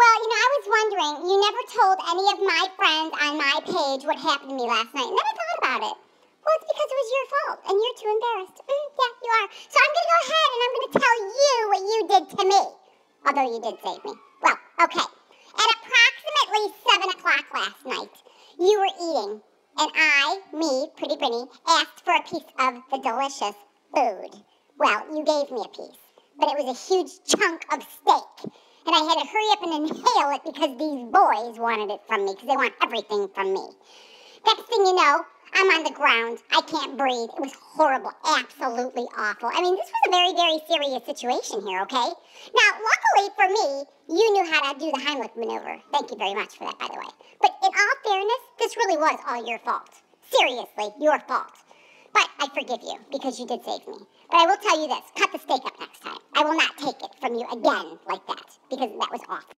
Well, you know, I was wondering, you never told any of my friends on my page what happened to me last night. Never thought about it. Well, it's because it was your fault, and you're too embarrassed. Mm, yeah, you are. So I'm going to go ahead and I'm going to tell you what you did to me. Although you did save me. Well, okay. At approximately 7 o'clock last night, you were eating, and I, me, Pretty Brinny, asked for a piece of the delicious food. Well, you gave me a piece, but it was a huge chunk of steak. And I had to hurry up and inhale it because these boys wanted it from me, because they want everything from me. Next thing you know, I'm on the ground. I can't breathe. It was horrible. Absolutely awful. I mean, this was a very, very serious situation here, okay? Now, luckily for me, you knew how to do the Heimlich maneuver. Thank you very much for that, by the way. But in all fairness, this really was all your fault. Seriously, your fault. But I forgive you because you did save me. But I will tell you this cut the steak up next time. I will not take it from you again like that because that was awful.